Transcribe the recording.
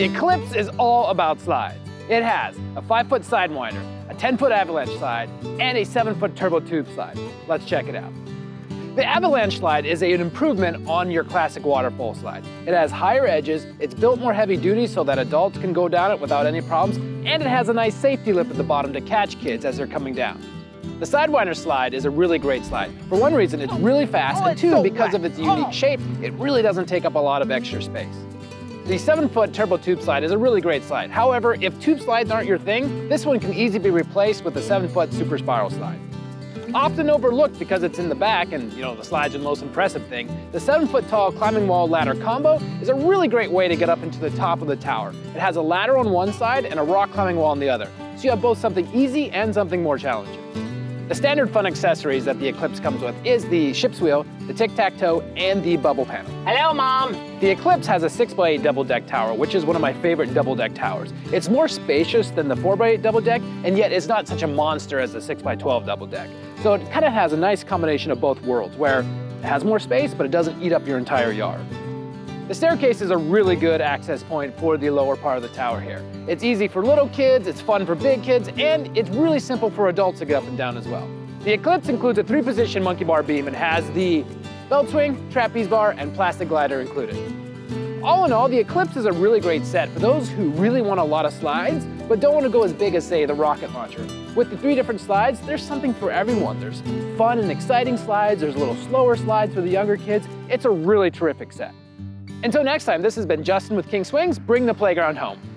Eclipse is all about slides. It has a 5-foot Sidewinder, a 10-foot avalanche slide, and a 7-foot turbo tube slide. Let's check it out. The avalanche slide is an improvement on your classic waterfall slide. It has higher edges, it's built more heavy duty so that adults can go down it without any problems, and it has a nice safety lip at the bottom to catch kids as they're coming down. The Sidewinder slide is a really great slide. For one reason, it's really fast, oh, and two, because of its unique oh. shape, it really doesn't take up a lot of extra space. The 7-foot turbo tube slide is a really great slide. However, if tube slides aren't your thing, this one can easily be replaced with the 7-foot super spiral slide. Often overlooked because it's in the back and you know the slides the most impressive thing, the 7-foot tall climbing wall ladder combo is a really great way to get up into the top of the tower. It has a ladder on one side and a rock climbing wall on the other, so you have both something easy and something more challenging. The standard fun accessories that the Eclipse comes with is the ship's wheel, the tic-tac-toe, and the bubble panel. Hello, Mom. The Eclipse has a 6x8 double deck tower, which is one of my favorite double deck towers. It's more spacious than the 4x8 double deck, and yet it's not such a monster as the 6x12 double deck. So it kind of has a nice combination of both worlds, where it has more space, but it doesn't eat up your entire yard. The staircase is a really good access point for the lower part of the tower here. It's easy for little kids, it's fun for big kids, and it's really simple for adults to get up and down as well. The Eclipse includes a three-position monkey bar beam and has the belt swing, trapeze bar, and plastic glider included. All in all, the Eclipse is a really great set for those who really want a lot of slides, but don't want to go as big as, say, the rocket launcher. With the three different slides, there's something for everyone. There's fun and exciting slides, there's little slower slides for the younger kids. It's a really terrific set. Until next time, this has been Justin with King Swings. Bring the playground home.